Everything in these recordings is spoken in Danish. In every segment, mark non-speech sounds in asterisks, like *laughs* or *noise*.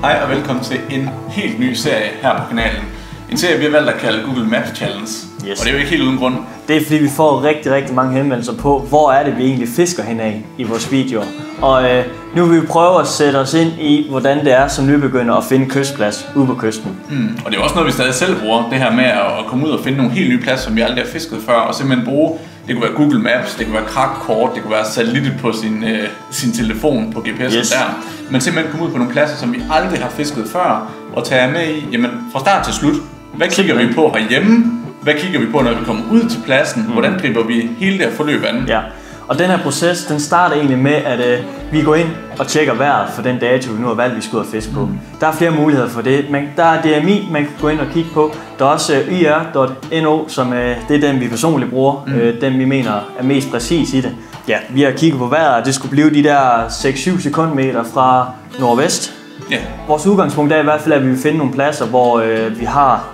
Hej og velkommen til en helt ny serie her på kanalen. En serie, vi har valgt at kalde Google Maps Challenge. Yes. Og det er jo ikke helt uden grund. Det er fordi, vi får rigtig, rigtig mange henvendelser på, hvor er det, vi egentlig fisker henad i vores videoer. Og øh, nu vil vi prøve at sætte os ind i, hvordan det er som nybegynder at finde kystplads ude på kysten. Mm. Og det er også noget, vi stadig selv bruger. Det her med at komme ud og finde nogle helt nye pladser, som vi aldrig har fisket før. Og simpelthen bruge, det kunne være Google Maps, det kunne være krakkort, det kunne være satellitter på sin, øh, sin telefon på GPS'en Yes. der. Men simpelthen komme ud på nogle pladser, som vi aldrig har fisket før. Og tage med i, jamen fra start til slut. Hvad kigger vi på herhjemme? Hvad kigger vi på, når vi kommer ud til pladsen? Hvordan griber vi hele det her forløb an? Ja. Og den her proces, den starter egentlig med, at øh, vi går ind og tjekker vejret for den dato, vi nu har valgt, vi skal ud og fiske på. Der er flere muligheder for det. Men der er DMI, man kan gå ind og kigge på. Der er også øh, yr.no, som øh, det er den, vi personligt bruger. Mm. Øh, den, vi mener er mest præcis i det. Ja, vi har kigget på vejret, og det skulle blive de der 6-7 sekundmeter fra nordvest. Ja. Vores udgangspunkt er i hvert fald, at vi vil finde nogle pladser, hvor øh, vi har,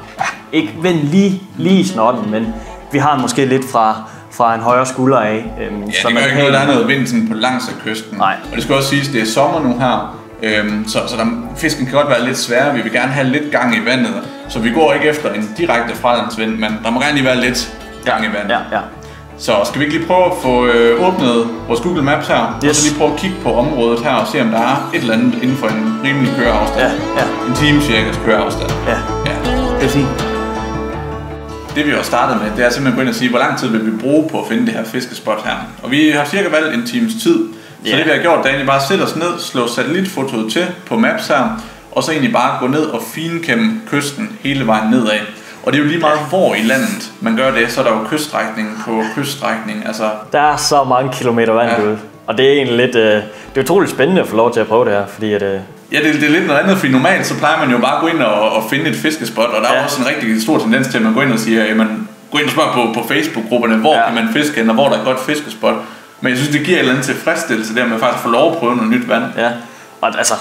ikke vendt lige, lige i snotten, men vi har måske lidt fra, fra en højre skulder af. Øhm, Ja, det gør ikke noget, der er noget vind sådan på langs af kysten. Nej. Og det skal også siges, at det er sommer nu her, øhm, så, så der, fisken kan godt være lidt sværere. Vi vil gerne have lidt gang i vandet, så vi går ikke efter en direkte fralandsvind, men der må gerne lige være lidt gang i vandet. Ja, ja. Så skal vi ikke lige prøve at få øh, åbnet vores Google Maps her, og Yes. så lige prøve at kigge på området her og se, om der er et eller andet inden for en rimelig køreafstand. Ja, ja. En time cirka køreafstand. Ja, Ja. det er fint. Det vi har startet med, det er simpelthen at gå ind og sige, hvor lang tid vil vi bruge på at finde det her fiskespot her. Og vi har cirka valgt en times tid. Så Ja. det vi har gjort, det er egentlig bare at sætte os ned, slå satellitfotoet til på Maps her, og så egentlig bare gå ned og finkæmme kysten hele vejen nedad. Og det er jo lige meget, hvor i landet man gør det, så er der jo kyststrækning på kyststrækning. Altså, Der er så mange kilometer vand Ja. derude. Og det er egentlig lidt, øh, det er utroligt spændende at få lov til at prøve det her, fordi at, øh, ja, det, det er lidt noget andet, fordi normalt så plejer man jo bare at gå ind og, og finde et fiskespot, og der er Ja. ja. også en rigtig stor tendens til, at man går ind og siger, jamen, gå ind og spørg på, på Facebook-grupperne, hvor Ja. kan man fiske hen, og hvor der er et godt fiskespot. Men jeg synes, det giver en eller anden tilfredsstillelse der med faktisk at få lov at prøve noget nyt vand. ja. Og altså,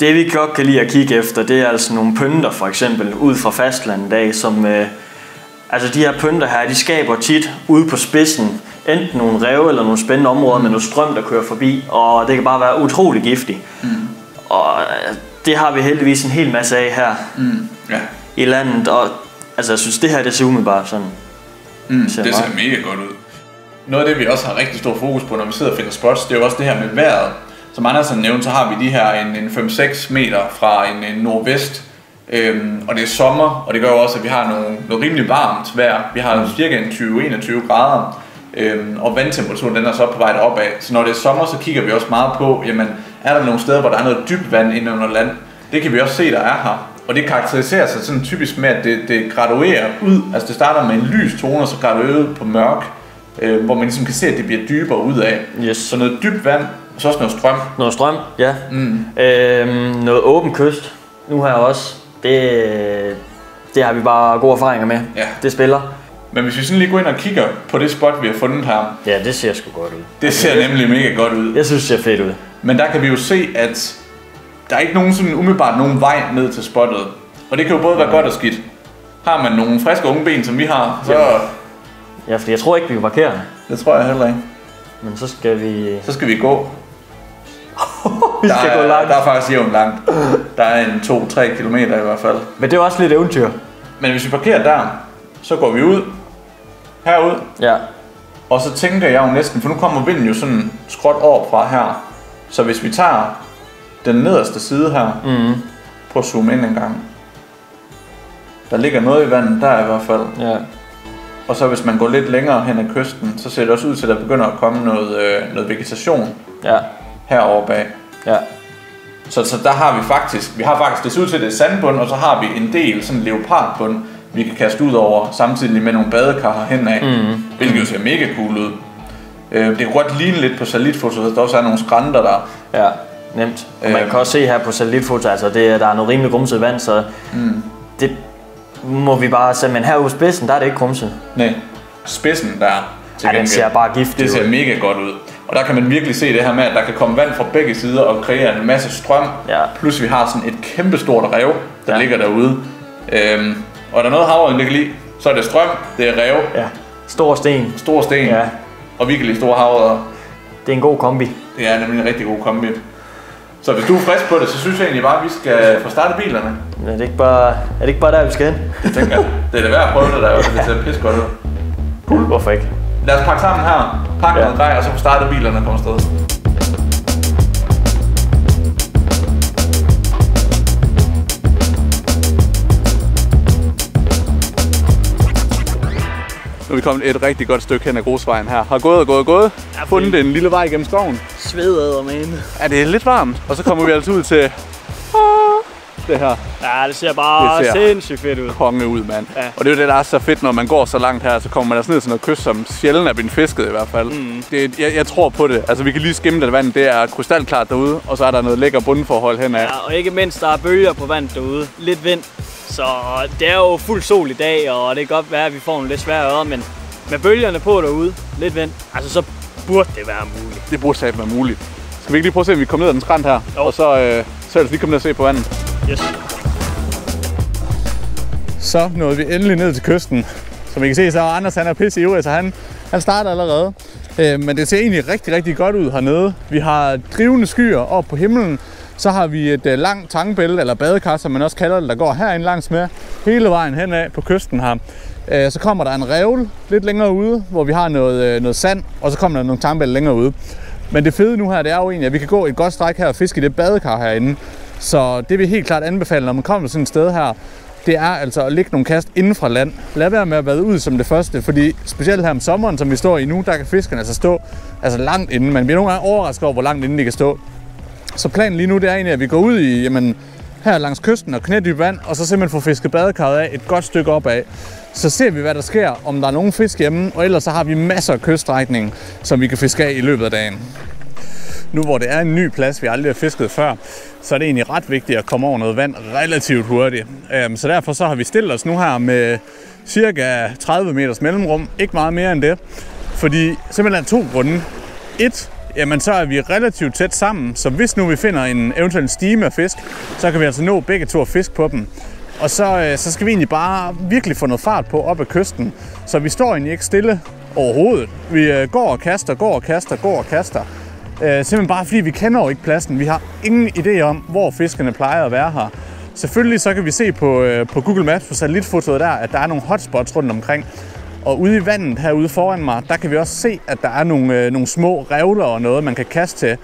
det vi godt kan lide at kigge efter, det er altså nogle pynter for eksempel, ud fra fastlandet af, som, øh, altså de her pynter her, de skaber tit ude på spidsen, enten nogle rev eller nogle spændende områder med noget strøm, der kører forbi, og det kan bare være utrolig giftigt. Mm. Og øh, det har vi heldigvis en hel masse af her Mm. Ja. i landet, og altså jeg synes, det her det ser umiddelbart sådan Mm, Ser det ser meget- mega godt ud. Noget af det, vi også har rigtig stor fokus på, når vi sidder og finder spots, det er jo også det her med vejret. Som Andersen nævnte, så har vi de her en, en 5-6 meter fra en, en nordvest. Øhm, og det er sommer, og det gør jo også, at vi har nogle, noget rimelig varmt vejr. Vi har cirka en 20-21 grader, øhm, og vandtemperaturen den er så på vej opad. Så når det er sommer, så kigger vi også meget på, jamen, er der nogle steder, hvor der er noget dybt vand inde under land? Det kan vi også se, der er her. Og det karakteriserer sig sådan typisk med, at det, det graduerer ud. Altså det starter med en lys tone, og så graduerer ud på mørk. Øh, hvor man ligesom kan se, at det bliver dybere ud af. Yes. Så noget dybt vand, og så også noget strøm. Noget strøm, ja. Mm. Øhm, noget åben kyst, nu her også. Det, det har vi bare gode erfaringer med. Ja. Det spiller. Men hvis vi sådan lige går ind og kigger på det spot, vi har fundet her, Ja, det ser sgu godt ud. det ser nemlig mega godt ud. Jeg synes, det ser fedt ud. Men der kan vi jo se, at der er ikke nogen sådan umiddelbart nogen vej ned til spottet. Og det kan jo både være godt og skidt. Har man nogle friske unge ben, som vi har, så Ja, fordi jeg tror ikke, vi kan parkere. det tror jeg heller ikke. Men så skal vi... Så skal vi gå. *laughs* Vi Der skal er, gå langt. der er faktisk jævnt langt. Der er en 2-3 kilometer i hvert fald. Men det er også lidt eventyr. Men hvis vi parkerer der, så går vi ud, herud, Ja. og så tænker jeg jo næsten, for nu kommer vinden jo sådan skråt over fra her. Så hvis vi tager den nederste side her, Mm. prøv at zoome ind en gang. Der ligger noget i vandet, der i hvert fald. Ja. Og så hvis man går lidt længere hen ad kysten, så ser det også ud til, at der begynder at komme noget, øh, noget vegetation Ja. herover bag. Ja. Så, så der har vi faktisk, vi har faktisk, det ser ud til, at det er sandbund, og så har vi en del sådan leopardbund, vi kan kaste ud over, samtidig med nogle badekar herhen af, mm. hvilket jo ser mega cool ud. Øh, det kan godt ligne lidt på satellitfotoet, at der også er nogle skrænter der. Ja. Nemt. Og man Øhm. kan også se her på satellitfoto, altså det, er- der er noget rimelig grumset vand, så mm. det må vi bare se. Men herude spidsen, der er det ikke grumset. Nej, spidsen der til Ja, den gengæld, ser bare giftig det ser ud. mega godt ud. Og der kan man virkelig se det her med, at der kan komme vand fra begge sider og kreere en masse strøm. Ja. Plus vi har sådan et kæmpestort rev, der Ja. ligger derude. Øhm, og er der noget havren ligger lige, så er det strøm, det er rev, Ja. Stor sten. store sten Ja. og virkelig store havre. Det er en god kombi. Det er nemlig en rigtig god kombi. Så hvis du er frisk på det, så synes jeg egentlig bare, at vi skal få startet bilerne. Er det ikke bare, er det ikke bare der, vi skal hen? Det tænker jeg. Det er det værd at prøve det der, så det ser pisse godt ud. Cool. Hvorfor ikke? Lad os pakke sammen her, pakke Ja. ja. noget grej, og så få startet bilerne og komme afsted. Nu er vi kommet et rigtig godt stykke hen ad grusvejen her. Har gået og gået og gået. Ja, Fundet en lille vej gennem skoven. Sveder, man. Ja, det er lidt varmt. Og så kommer vi altså ud til ah, det her Ja, det ser bare Det ser- sindssygt fedt ud. konge ud, mand. Ja. Og det er jo det, der er så fedt, når man går så langt her, så kommer man altså ned til noget kyst, som sjældent er blevet fisket i hvert fald. Mm. Det, jeg, jeg, tror på det. Altså, vi kan lige skimme det vand. Det er krystalklart derude, og så er der noget lækker bundforhold henad. Ja, og ikke mindst, der er bølger på vandet derude. Lidt vind. Så det er jo fuld sol i dag, og det kan godt være, at vi får en lidt svær øre, men med bølgerne på derude, lidt vind, altså så burde det være muligt. Det burde satme være muligt. Skal vi ikke lige prøve at se, om vi kommer ned ad den skrant her? Jo. Og så, øh, så ellers lige komme ned og se på vandet. Yes. Så nåede vi endelig ned til kysten. Som I kan se, så er Anders han er pisse ivrig, så han, han starter allerede. Øh, men det ser egentlig rigtig, rigtig godt ud hernede. Vi har drivende skyer op på himlen. Så har vi et øh, langt tangbælte, eller badekar, som man også kalder det, der går herinde langs med, hele vejen henad på kysten her. Øh, så kommer der en revl lidt længere ude, hvor vi har noget, øh, noget sand, og så kommer der nogle tangbælte længere ude. Men det fede nu her, det er jo egentlig, at vi kan gå et godt stræk her og fiske i det badekar herinde. Så det vil helt klart anbefale, når man kommer til sådan et sted her, det er altså at lægge nogle kast inden fra land. Lad være med at vade ud som det første, fordi specielt her om sommeren, som vi står i nu, der kan fiskerne altså stå altså langt inden. Man bliver nogle gange overrasket over, hvor langt inden de kan stå. Så planen lige nu, det er egentlig, at vi går ud i, jamen, her langs kysten og knædyb vand, og så simpelthen får fisket badekarret af et godt stykke opad. Så ser vi, hvad der sker, om der er nogen fisk hjemme, og ellers så har vi masser af kyststrækning, som vi kan fiske af i løbet af dagen. Nu hvor det er en ny plads, vi aldrig har fisket før, så er det egentlig ret vigtigt at komme over noget vand relativt hurtigt. Øhm, så derfor så har vi stillet os nu her med cirka 30 meters mellemrum, ikke meget mere end det. Fordi simpelthen to grunde. Et, jamen så er vi relativt tæt sammen, så hvis nu vi finder en eventuel stime af fisk, så kan vi altså nå begge to at fiske på dem. Og så, øh, så skal vi egentlig bare virkelig få noget fart på op ad kysten, så vi står egentlig ikke stille overhovedet. Vi øh, går og kaster, går og kaster, går og kaster. Øh, simpelthen bare fordi vi kender jo ikke pladsen. Vi har ingen idé om, hvor fiskene plejer at være her. Selvfølgelig så kan vi se på, øh, på Google Maps på satellitfotoet der, at der er nogle hotspots rundt omkring. Og ude i vandet herude foran mig, der kan vi også se, at der er nogle, øh, nogle små revler og noget, man kan kaste til.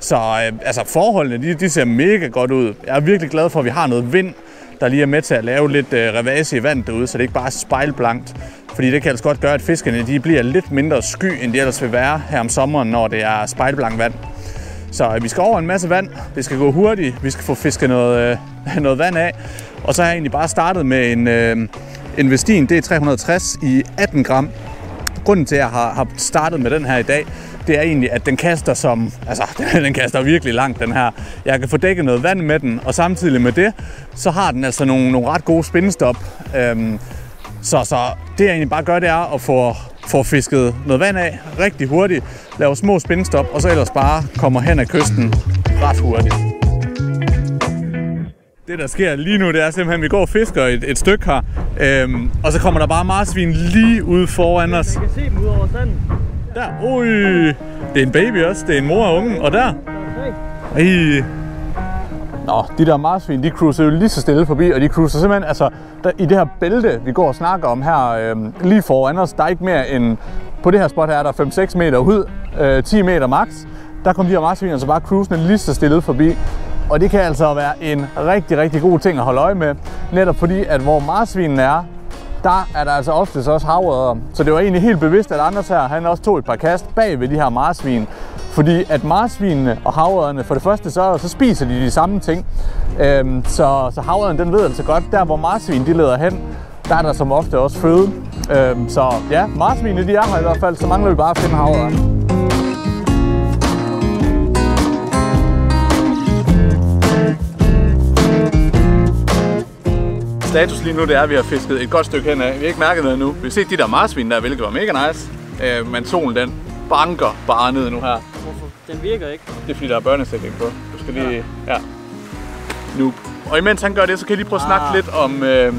Så øh, altså forholdene, de, de ser mega godt ud. Jeg er virkelig glad for, at vi har noget vind, der lige er med til at lave lidt øh, revase i vandet derude, så det ikke bare er spejlblankt. Fordi det kan altså godt gøre, at fiskene de bliver lidt mindre sky, end de ellers vil være her om sommeren, når det er spejlblankt vand. Så øh, vi skal over en masse vand. Det skal gå hurtigt. Vi skal få fisket noget, øh, *laughs* noget vand af. Og så har jeg egentlig bare startet med en, øh, en Vestin D360 i 18 gram. Grunden til, at jeg har, har startet med den her i dag, det er egentlig, at den kaster som, altså *laughs* den kaster virkelig langt, den her. Jeg kan få dækket noget vand med den, og samtidig med det, så har den altså nogle, nogle ret gode spændestop. Øhm, så, så det jeg egentlig bare gør, det er at få, få fisket noget vand af rigtig hurtigt, lave små spændestop, og så ellers bare kommer hen ad kysten ret hurtigt. Det der sker lige nu, det er simpelthen, at vi går og fisker et, et stykke her, øhm, og så kommer der bare marsvin lige ud foran os. kan se dem ud over sanden. Der, ui, det er en baby også, det er en mor og unge, og der, ej. Nå, de der marsvin, de cruiser jo lige så stille forbi, og de cruiser simpelthen, altså, der, i det her bælte, vi går og snakker om her, øhm, lige foran os, der er ikke mere end, på det her spot her, er der 5-6 meter ud, øh, 10 meter max. Der kommer de her marsvin altså bare cruisende lige så stille forbi. Og det kan altså være en rigtig, rigtig god ting at holde øje med, netop fordi, at hvor marsvinen er, der er der altså oftest også havrødder. Så det var egentlig helt bevidst, at Anders her, han også tog et par kast bag ved de her marsvin. Fordi at marsvinene og havrødderne, for det første, så, så spiser de de samme ting. Øhm, så, så havrødderne, den ved altså godt, der hvor marsvin de leder hen, der er der som ofte også føde. Øhm, så ja, marsvinene de er her i hvert fald, så mangler vi bare at finde havrødderne. Status lige nu, det er, at vi har fisket et godt stykke hen af. Vi har ikke mærket noget nu. Vi har set de der marsvin der, hvilket var mega nice. Øh, men solen den banker bare ned nu her. Hvorfor? Den virker ikke. Det er fordi, der er børnesætning på. Du skal lige... Ja. Nu. Og imens han gør det, så kan jeg lige prøve at snakke Ah. lidt om, øh,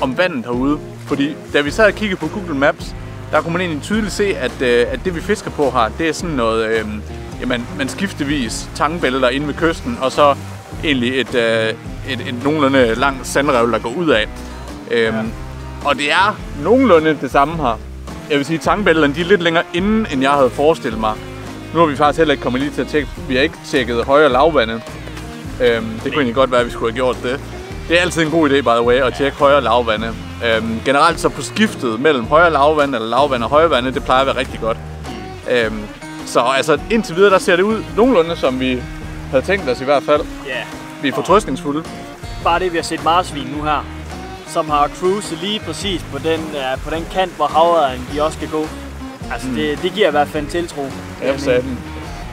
om vandet herude. Fordi da vi sad og kiggede på Google Maps, der kunne man egentlig tydeligt se, at, øh, at det vi fisker på her, det er sådan noget... Øh, jamen, man skiftevis tangbælter inde ved kysten, og så egentlig et, øh, et, et nogenlunde lang sandrev, der går ud af. Øhm, og det er nogenlunde det samme her. Jeg vil sige, at tangbælterne de er lidt længere inden, end jeg havde forestillet mig. Nu har vi faktisk heller ikke kommet lige til at tjekke. Vi har ikke tjekket højere lavvande. Øhm, det kunne egentlig godt være, at vi skulle have gjort det. Det er altid en god idé, by the way, at tjekke højere lavvande. Øhm, generelt så på skiftet mellem højere lavvand eller lavvand og højere vande, det plejer at være rigtig godt. Øhm, så altså indtil videre, der ser det ud nogenlunde, som vi havde tænkt os i hvert fald. Ja. Vi er fortrøstningsfulde. Bare det, vi har set marsvin nu her, som har cruiset lige præcis på den, uh, på den kant, hvor havrederen de også skal gå. Altså, mm. det, det giver i hvert fald en tiltro. Sagde den.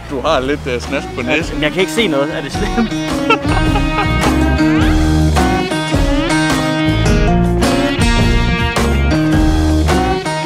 Du har lidt uh, snask på næsen. Jeg, jeg kan ikke se noget. Er det slemt? *laughs*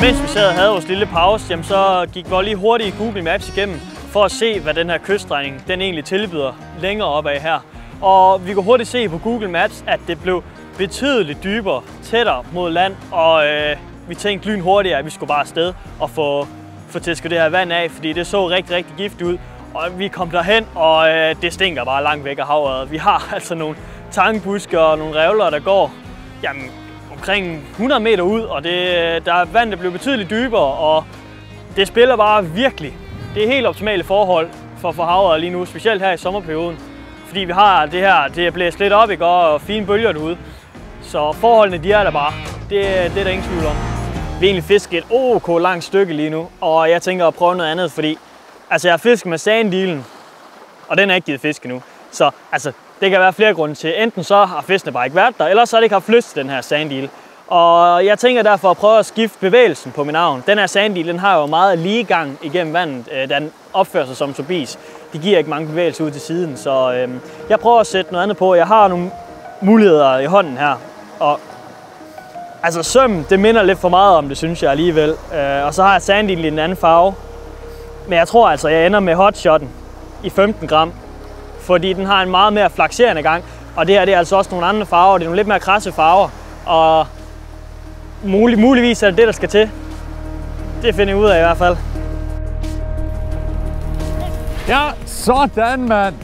Mens vi sad og havde vores lille pause, jamen, så gik vi lige hurtigt i Google Maps igennem for at se, hvad den her kyststrækning den egentlig tilbyder længere opad her. Og vi kunne hurtigt se på Google Maps, at det blev betydeligt dybere, tættere mod land, og øh, vi tænkte lyn at vi skulle bare afsted og få, få tæsket det her vand af, fordi det så rigtig, rigtig giftigt ud. Og vi kom derhen, og øh, det stinker bare langt væk af havet. Vi har *laughs* altså nogle tangbuske og nogle revler, der går jamen, omkring 100 meter ud, og det, der er vand, der blev betydeligt dybere, og det spiller bare virkelig. Det er helt optimale forhold for, for havet lige nu, specielt her i sommerperioden. Fordi vi har det her, det er blæst lidt op, ikke? og fine bølger derude. Så forholdene, de er der bare. Det, det er der ingen tvivl om. Vi egentlig fisket et ok langt stykke lige nu, og jeg tænker at prøve noget andet, fordi altså, jeg har fisket med sanddealen, og den er ikke givet fisk endnu. Så altså, det kan være flere grunde til. Enten så har fiskene bare ikke været der, eller så har det ikke haft lyst til den her sandil. Og jeg tænker derfor at prøve at skifte bevægelsen på min navn. Den her sandil, den har jo meget lige gang igennem vandet, øh, da den opfører sig som tobis. De giver ikke mange bevægelser ud til siden, så øh, jeg prøver at sætte noget andet på. Jeg har nogle muligheder i hånden her, og altså søm, det minder lidt for meget om det, synes jeg alligevel. Øh, og så har jeg sandil i en anden farve. Men jeg tror altså, jeg ender med hotshotten i 15 gram, fordi den har en meget mere flakserende gang. Og det her det er altså også nogle andre farver, det er nogle lidt mere krasse farver. Og mulig, muligvis er det det, der skal til. Det finder jeg ud af i hvert fald. Ja, sådan mand.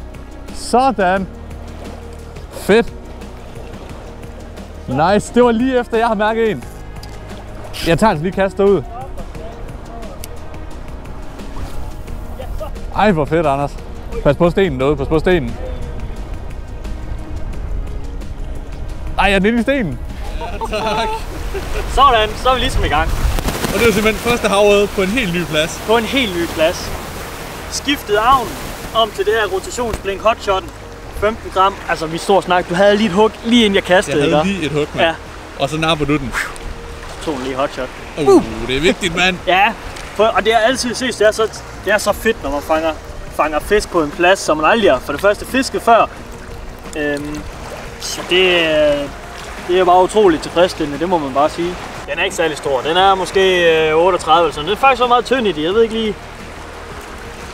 Sådan. Fedt. Nice, det var lige efter jeg har mærket en. Jeg tager den lige kaster ud. Ej, hvor fedt, Anders. Pas på stenen derude, pas på stenen. Ej, er den inde i stenen? Ja, tak. Sådan, så er vi ligesom i gang. Og det er simpelthen første havet på en helt ny plads. På en helt ny plads. Skiftet avn om til det her rotationsblink hotshotten. 15 gram. Altså, vi står snakker. Du havde lige et hug, lige inden jeg kastede, Jeg havde ikke? lige et hug, mand. Ja, Og så napper du den. tog den lige hotshot. Uh, det er vigtigt, mand. *laughs* Ja, for, og det er altid ses, det er, så, det er så fedt, når man fanger, fanger fisk på en plads, som man aldrig har for det første fisket før. Øhm, så det, øh, det er bare utroligt tilfredsstillende, det må man bare sige. Den er ikke særlig stor. Den er måske øh, 38 eller sådan. Den er faktisk så meget tynd i det. Jeg ved ikke lige...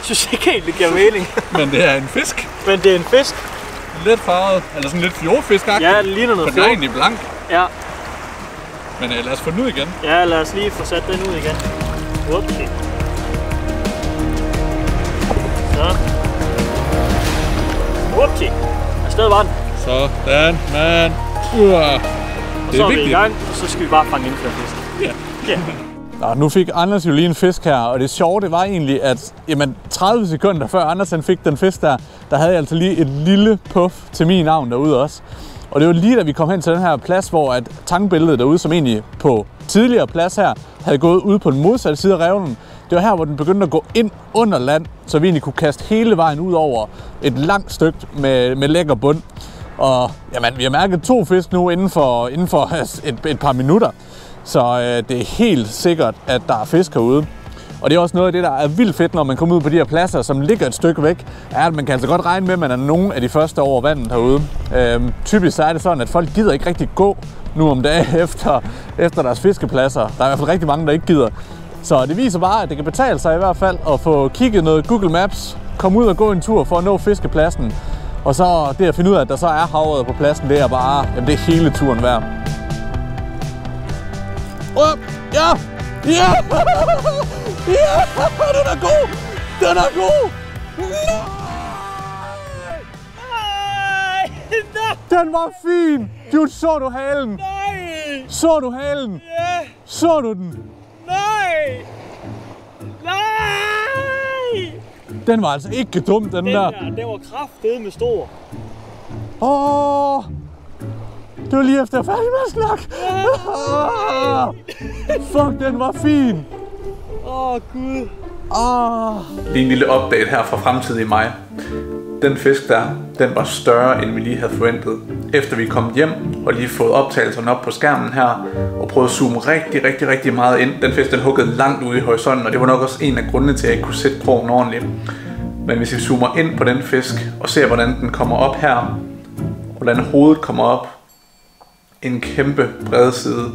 Jeg *laughs* synes ikke helt, det giver mening. *laughs* Men det er en fisk. Men det er en fisk. Lidt farvet. Eller sådan lidt fjordfisk Ja, det ligner noget Men den er egentlig blank. Ja, Men uh, lad os få den ud igen. ja, lad os lige få sat den ud igen. Upsi. Så. Upsi. Afsted var den. Sådan, mand. Uh. Og Det så er er vi i vigtigt. gang, og så skal vi bare fange indført fisk. Ja. Ja. *laughs* Nå, nu fik Anders jo lige en fisk her, og det sjove det var egentlig, at jamen, 30 sekunder før Anders han fik den fisk der, der havde jeg altså lige et lille puff til min navn derude også. Og det var lige da vi kom hen til den her plads, hvor at tangbilledet derude, som egentlig på tidligere plads her, havde gået ud på den modsatte side af revnen. Det var her, hvor den begyndte at gå ind under land, så vi egentlig kunne kaste hele vejen ud over et langt stykke med, med lækker bund. Og jamen, vi har mærket to fisk nu inden for, inden for *laughs* et, et par minutter. Så øh, det er helt sikkert, at der er fisk herude. Og det er også noget af det, der er vildt fedt, når man kommer ud på de her pladser, som ligger et stykke væk, er, at man kan altså godt regne med, at man er nogen af de første over vandet herude. Øhm, typisk så er det sådan, at folk gider ikke rigtig gå nu om dagen *laughs* efter, efter deres fiskepladser. Der er i hvert fald rigtig mange, der ikke gider. Så det viser bare, at det kan betale sig i hvert fald at få kigget noget Google Maps, komme ud og gå en tur for at nå fiskepladsen. Og så det at finde ud af, at der så er havet på pladsen, det er bare, jamen det er hele turen værd. Op! Ja! Ja! Ja! Den er god! Den er god! Den var fin! Du så du halen? Nej! Så du halen? Ja! Så du den? Nej! Nej! Den var altså ikke dum, den, Den der. der, den var kraftedeme stor. Åh! Det var lige efter, jeg var færdig med at snakke. Ah! Fuck, den var fin. Åh, oh, Gud. Ah. Lige en lille update her fra fremtidig mig. Den fisk der, den var større end vi lige havde forventet. Efter vi kom hjem og lige fået optagelserne op på skærmen her, og prøvet at zoome rigtig, rigtig, rigtig meget ind. Den fisk den huggede langt ude i horisonten, og det var nok også en af grundene til, at jeg ikke kunne sætte krogen ordentligt. Men hvis vi zoomer ind på den fisk, og ser hvordan den kommer op her, hvordan hovedet kommer op, en kæmpe bred side.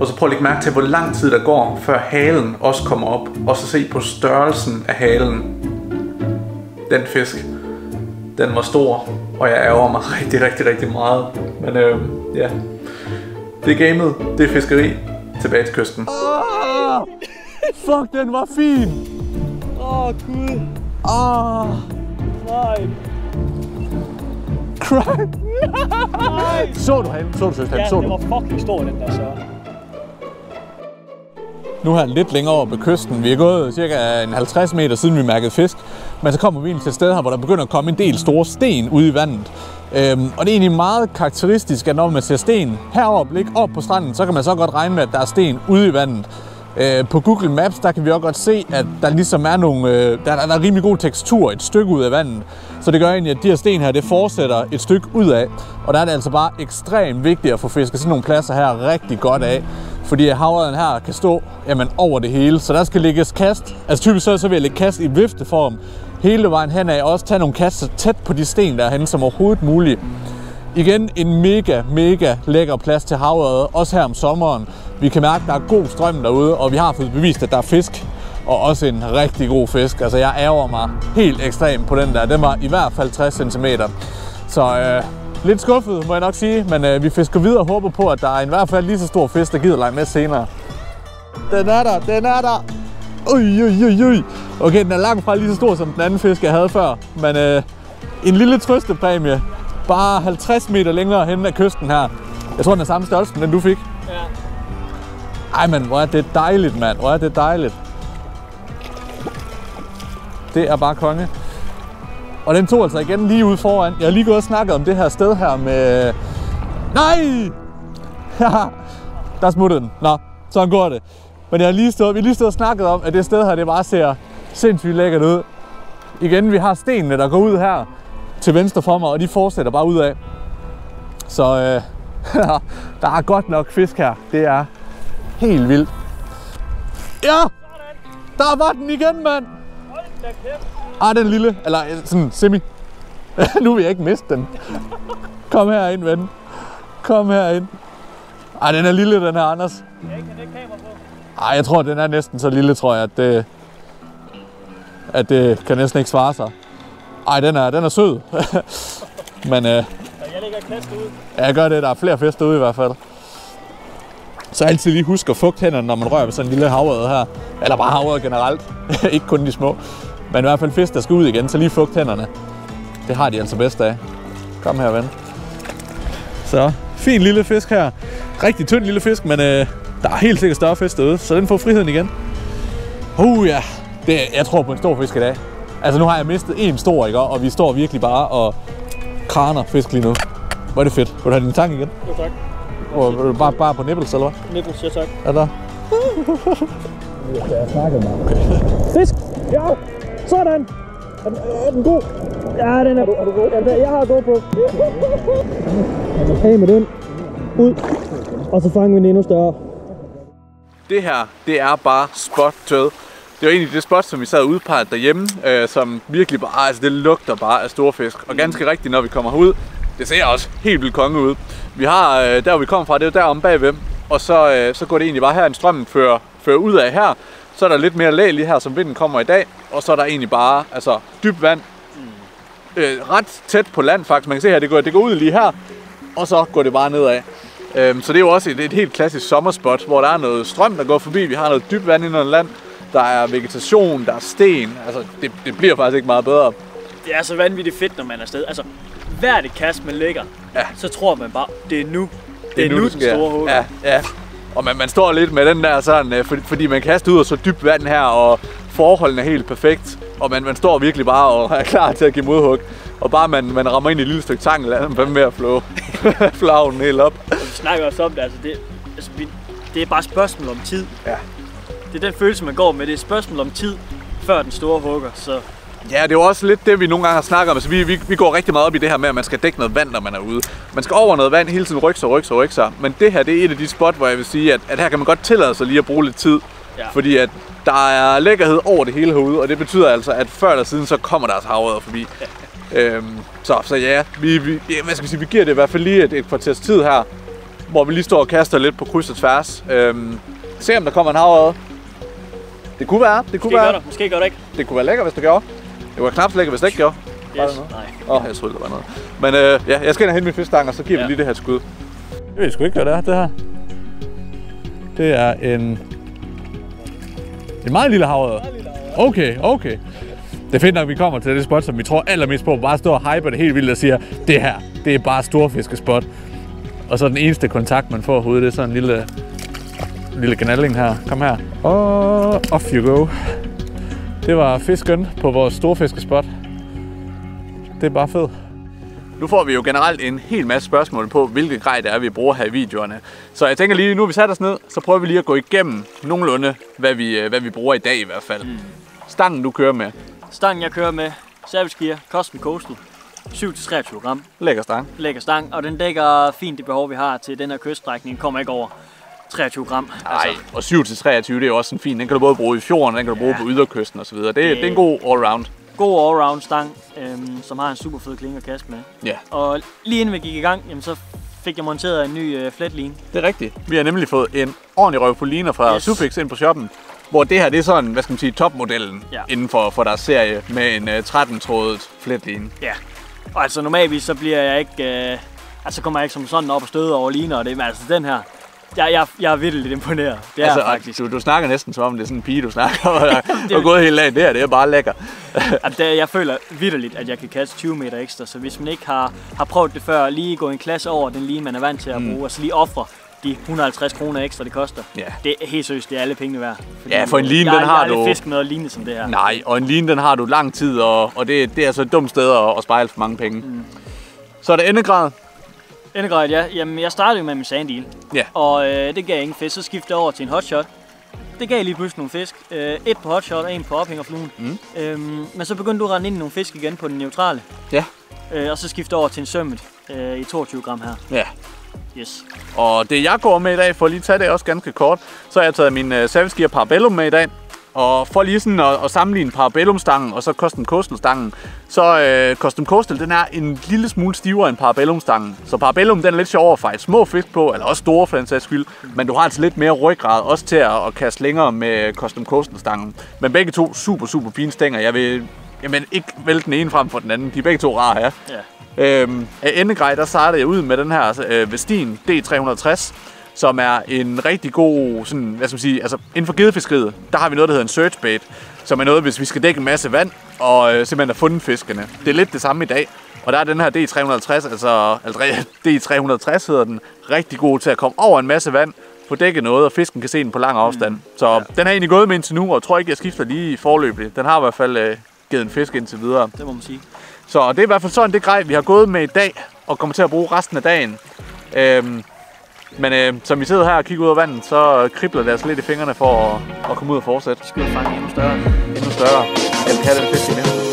Og så prøv at lægge mærke til, hvor lang tid der går, før halen også kommer op. Og så se på størrelsen af halen. Den fisk, den var stor, og jeg ærger mig *laughs* rigtig, rigtig, rigtig meget. Men øh, ja, det er gamet, det er fiskeri. Tilbage til kysten. Oh, Fuck, den var fin. Åh, oh, Gud. Ah. Nej. Crack. Nej. Så du halen? Så du søster? Ja, så den du? var fucking stor, den der så. Nu her lidt længere over ved kysten. Vi er gået cirka en 50 meter siden vi mærkede fisk. Men så kommer vi ind til et sted her, hvor der begynder at komme en del store sten ude i vandet. Øhm, og det er egentlig meget karakteristisk, at når man ser sten heroppe, ligge op på stranden, så kan man så godt regne med, at der er sten ude i vandet. Øh, på Google Maps, der kan vi også godt se, at der ligesom er nogle, øh, der, der er rimelig god tekstur et stykke ud af vandet. Så det gør egentlig, at de her sten her, det fortsætter et stykke ud af. Og der er det altså bare ekstremt vigtigt at få fisket sådan nogle pladser her rigtig godt af. Fordi havreden her kan stå jamen, over det hele, så der skal lægges kast. Altså typisk så, så vil jeg lægge kast i vifteform hele vejen henad, og også tage nogle kast så tæt på de sten derhen som overhovedet muligt. Igen en mega, mega lækker plads til havet, også her om sommeren. Vi kan mærke, at der er god strøm derude, og vi har fået bevist, at der er fisk. Og også en rigtig god fisk. Altså jeg ærger mig helt ekstremt på den der. Den var i hvert fald 60 cm. Så øh, lidt skuffet, må jeg nok sige. Men øh, vi fisker videre og håber på, at der er i hvert fald lige så stor fisk, der gider lege med senere. Den er der, den er der. Ui, ui, ui, ui. Okay, den er langt fra lige så stor som den anden fisk, jeg havde før. Men øh, en lille trøstepræmie. Bare 50 meter længere hen ad kysten her. Jeg tror, den er samme størrelse, den du fik. Ja. Ej, men hvor er det dejligt, mand. Hvor er det dejligt. Det er bare konge. Og den tog altså igen lige ude foran. Jeg har lige gået og snakket om det her sted her med... Nej! *laughs* der smuttede den. Nå, sådan går det. Men jeg har lige stået, vi har lige stået og snakket om, at det sted her, det bare ser sindssygt lækkert ud. Igen, vi har stenene, der går ud her til venstre for mig, og de fortsætter bare ud af. Så øh, *laughs* der er godt nok fisk her. Det er helt vildt. Ja! Der var den igen, mand! Hold. Ah, den lille. Eller øh, sådan semi. *laughs* nu vil jeg ikke miste den. Kom her ind, ven. Kom her ind. Ej, den er lille, den her, Anders. Jeg ikke kamera på. Ej, jeg tror, den er næsten så lille, tror jeg, at det, at det kan næsten ikke svare sig. Ej, den er, den er sød. *laughs* Men øh, jeg lægger kast ud. ja, jeg gør det. Der er flere fisk derude i hvert fald. Så altid lige husk at fugte hænderne, når man rører ved sådan en lille havørred her. Eller bare havørred generelt. *laughs* ikke kun de små. Men i hvert fald fisk, der skal ud igen, så lige fugt hænderne. Det har de altså bedst af. Kom her, ven. Så, fin lille fisk her. Rigtig tynd lille fisk, men øh, der er helt sikkert større fisk derude, så den får friheden igen. Uh ja, det, jeg tror på en stor fisk i dag. Altså nu har jeg mistet en stor, ikke? Og vi står virkelig bare og kraner fisk lige nu. Hvor er det fedt. Vil du have din tang igen? Jo tak. Og vil du bare, bare på nipples, eller hvad? Nipples, ja tak. Er der? *laughs* Fisk! Ja! Sådan! Er den, er den god? Ja, den er, er du god? Ja, jeg har god på. Af med den. Ud. Og så fanger vi en endnu større. Det her, det er bare spot tød. Det var egentlig det spot, som vi sad udpeget derhjemme, øh, som virkelig bare, altså det lugter bare af storfisk. Og ganske rigtigt, når vi kommer herud, det ser også helt vildt konge ud. Vi har, øh, der hvor vi kommer fra, det er jo derom bagved, og så, øh, så går det egentlig bare her, en strømmen fører, fører ud af her. Så er der lidt mere læg lige her, som vinden kommer i dag, og så er der egentlig bare, altså dybt vand, øh, ret tæt på land faktisk. Man kan se her, det går, det går ud lige her, og så går det bare nedad. Øhm, så det er jo også et, et helt klassisk sommerspot, hvor der er noget strøm, der går forbi. Vi har noget dybt vand i noget land. Der er vegetation, der er sten. Altså, det, det bliver faktisk ikke meget bedre. Det er så vanvittigt fedt, når man er afsted. Altså, hver det kast, man lægger, Ja. så tror man bare, det er nu. Det er, nu, den store hugger. Ja, ja. Og man, man står lidt med den der sådan, øh, fordi, fordi man kaster ud af så dybt vand her, og forholdene er helt perfekt. Og man, man står virkelig bare og er klar til at give modhug. Og bare man, man rammer ind i et lille stykke tang, er man med at flå *laughs* flagen helt op. Og vi snakker også om det, altså det, altså vi, det er bare et spørgsmål om tid. Ja. Det er den følelse, man går med. Det er et spørgsmål om tid, før den store hugger. Så Ja, det er jo også lidt det, vi nogle gange har snakket om. Altså, vi, vi, vi går rigtig meget op i det her med, at man skal dække noget vand, når man er ude. Man skal over noget vand hele tiden, rykke sig, rykke sig, rykke sig. Men det her, det er et af de spot, hvor jeg vil sige, at, at her kan man godt tillade sig lige at bruge lidt tid. Ja. Fordi at der er lækkerhed over det hele herude, og det betyder altså, at før eller siden, så kommer der altså forbi. *laughs* øhm, så, så ja, vi, vi, ja, hvad skal vi, sige, vi giver det i hvert fald lige et, et kvarters tid her, hvor vi lige står og kaster lidt på kryds og tværs. Øhm, se om der kommer en havrødder. Det kunne være, det kunne måske gør være. der, måske gør der ikke. Det kunne være lækkert, hvis det gjorde. Det var knap så lækkert, hvis det ikke gjorde. Var Yes. Nej. Åh, oh, jeg troede, der var noget. Men øh, ja, jeg skal ind og hente min fiskestang, og så giver ja. Vi lige det her et skud. Jeg ved sgu ikke, hvad det er, det her. Det er en... En meget lille havrødder. Okay, okay. Det er fedt nok, at vi kommer til det spot, som vi tror allermest på. Bare stå og hyper det helt vildt og siger, det her, det er bare storfiskespot. Og så den eneste kontakt, man får overhovedet, det er sådan en lille, lille kanalling her. Kom her. Og off you go. Det var fisken på vores storfiskespot. Det er bare fedt. Nu får vi jo generelt en hel masse spørgsmål på, hvilke grej det er, vi bruger her i videoerne. Så jeg tænker lige, nu vi sat os ned, så prøver vi lige at gå igennem nogenlunde, hvad vi, øh, hvad vi bruger i dag i hvert fald. Mm. Stangen, du kører med. Stangen, jeg kører med, Savage Gear, Custom Coastal, 7-23 gram. Lækker stang. Lækker stang, og den dækker fint det behov, vi har til den her kyststrækning. Kommer ikke over 23 gram. Nej, og 7 til 23, det er også en fin. Den kan du både bruge i fjorden, den kan du bruge på yderkysten osv. Det, det er en god allround. God allround stang, øhm, som har en super fed klinge at kaste med. Ja, Og lige inden vi gik i gang, jamen, så fik jeg monteret en ny øh, flatline. det er rigtigt. Vi har nemlig fået en ordentlig røv på liner fra yes. Sufix ind på shoppen. Hvor det her, det er sådan, hvad skal man sige, topmodellen Ja. inden for, for deres serie med en uh, 13-trådet fletline. Ja. Og altså normalvis så bliver jeg ikke... Øh, altså kommer jeg ikke som sådan op og støde over liner og det, men altså den her... Jeg, jeg, jeg er virkelig lidt imponeret. Det er altså, faktisk. Du, du snakker næsten som om, det er sådan en pige, du snakker *laughs* og der Det- er gået hele dagen. Det her, det er bare lækker. *laughs* At det, jeg føler vidderligt, at jeg kan kaste 20 meter ekstra. Så hvis man ikke har, har prøvet det før, lige gå en klasse over den lige, man er vant til at bruge, og så lige ofre de 150 kroner ekstra, det koster. Ja. Det er helt seriøst, det er alle pengene værd. Fordi Ja, for en line, den har jeg, jeg du- aldrig fisket noget lignende som det her. Nej, og en line, den har du lang tid, og, og det, det er altså et dumt sted at, at spejle for mange penge. Mm. Så er der endegrad. Endegrad, ja. Jamen, jeg startede jo med min sandil. Ja. Og øh, det gav ingen fisk. Så skiftede jeg over til en hotshot. Det gav lige pludselig nogle fisk. Øh, et på hotshot og en på ophængerfluen. Mm. Øhm, men så begyndte du at rende ind i nogle fisk igen på den neutrale. Ja. Øh, og så skiftede over til en sømmet øh, i 22 gram her. Ja. Yes. Og det jeg går med i dag, for at lige tage det også ganske kort, så har jeg taget min uh, Savage Gear Parabellum med i dag. Og for lige sådan at, at sammenligne Parabellum-stangen og så Custom Coastal-stangen, så uh, Custom Coastal den er en lille smule stivere end Parabellum-stangen. Så Parabellum den er lidt sjovere at fejle små fisk på, eller også store for den sags skyld. Men du har altså lidt mere ryggrad, også til at, at kaste længere med Custom Coastal-stangen. Men begge to super, super fine stænger. Jeg vil jamen, ikke vælge den ene frem for den anden. De er begge to rare her. Ja. Øhm, af endegrej, der starter jeg ud med den her øh, Vestin D360, som er en rigtig god, sådan, hvad skal man sige, altså inden for gedefiskeriet, der har vi noget, der hedder en search bait, som er noget, hvis vi skal dække en masse vand, og øh, simpelthen have fundet fiskene. Det er lidt det samme i dag, og der er den her D360, altså, altså *laughs* D360 hedder den, rigtig god til at komme over en masse vand, få dækket noget, og fisken kan se den på lang afstand. Mm. Så ja. den har egentlig gået med indtil nu, og jeg tror ikke, jeg skifter lige i forløbet. Den har i hvert fald øh, givet en fisk indtil videre. Det må man sige. Så det er i hvert fald sådan det grej, vi har gået med i dag, og kommer til at bruge resten af dagen. Øhm, men øh, som vi sidder her og kigger ud af vandet, så kribler det altså lidt i fingrene for at, at komme ud og fortsætte. Vi skal ud og fange endnu større. Endnu større. Jeg vil kalde det fisk igen.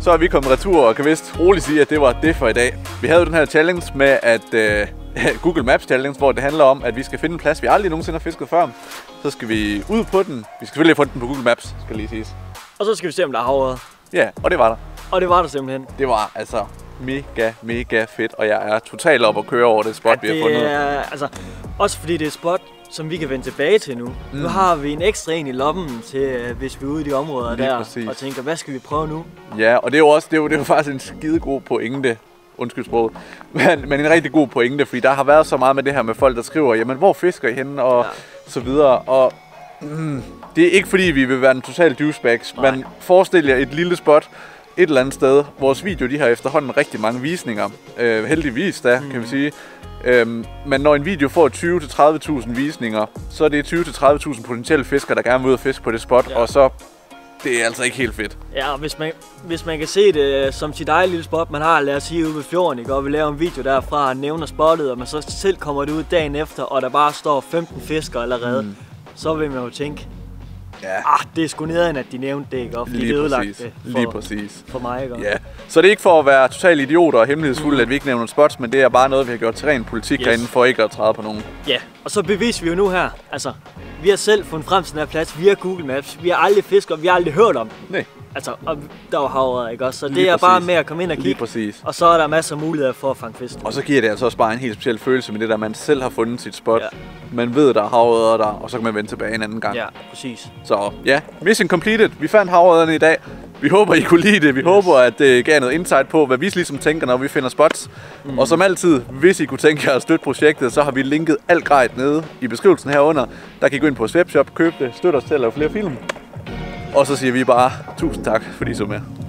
Så er vi kommet retur og kan vist roligt sige, at det var det for i dag. Vi havde jo den her challenge med at øh, *laughs* Google Maps challenge, hvor det handler om, at vi skal finde en plads, vi aldrig nogensinde har fisket før. Så skal vi ud på den. Vi skal selvfølgelig have fundet den på Google Maps, skal lige siges. Og så skal vi se, om der er havret. Ja, og det var der. Og det var der simpelthen. Det var altså mega, mega fedt, og jeg er totalt op at køre over det spot, vi har fundet. det er, altså, også fordi det er et spot, som vi kan vende tilbage til nu. Mm. Nu har vi en ekstra en i lommen til, øh, hvis vi er ude i de områder Lige der, præcis. og tænker, hvad skal vi prøve nu? Ja, og det er jo også det er jo, det er jo faktisk en skide god pointe. Undskyld sproget, *laughs* men, men en rigtig god pointe, fordi der har været så meget med det her med folk, der skriver, jamen hvor fisker I henne, og Ja. så videre, og mm, det er ikke fordi, vi vil være en total douchebags, men forestil jer et lille spot, et eller andet sted. Vores video, de har efterhånden rigtig mange visninger. Øh, heldigvis da, mm. kan vi sige. Øhm, men når en video får 20-30.000 visninger, så er det 20-30.000 potentielle fiskere, der gerne vil ud og fiske på det spot, Ja. og så det er altså ikke helt fedt. Ja, og hvis man, hvis man kan se det øh, som sit eget lille spot, man har, lad os sige, ude ved fjorden, ikke? og vi laver en video derfra og nævner spottet, og man så selv kommer det ud dagen efter, og der bare står 15 fiskere allerede, mm. så vil man jo tænke, Ja, ah, det er sgu nederen, at de nævnte det, ikke? Og det lige ødelagde præcis. det for, Lige præcis. for mig, ikke? Ja, så det er ikke for at være totalt idioter og hemmelighedsfulde, at vi ikke nævner spots, men det er bare noget, vi har gjort til ren politik yes. herinde, for ikke at træde på nogen. Ja, og så beviser vi jo nu her, altså, vi har selv fundet frem til den her plads via Google Maps. Vi har aldrig fisket, og vi har aldrig hørt om den. Nej, Altså, og der var havret, ikke også? Så det Lige er bare præcis. med at komme ind og lige kigge, præcis. og så er der masser af muligheder for at fange fisk. Og så giver det altså også bare en helt speciel følelse med det der, man selv har fundet sit spot. Ja. Man ved, der er havrødder der, og så kan man vende tilbage en anden gang. Ja, præcis. Så ja, mission completed. Vi fandt havrødderne i dag. Vi håber, I kunne lide det. Vi yes. håber, at det gav noget insight på, hvad vi ligesom tænker, når vi finder spots. Mm. Og som altid, hvis I kunne tænke jer at støtte projektet, så har vi linket alt grejt nede i beskrivelsen herunder. Der kan I gå ind på vores webshop, købe det, støtte os til at lave flere film. Og så siger vi bare tusind tak, fordi I så med.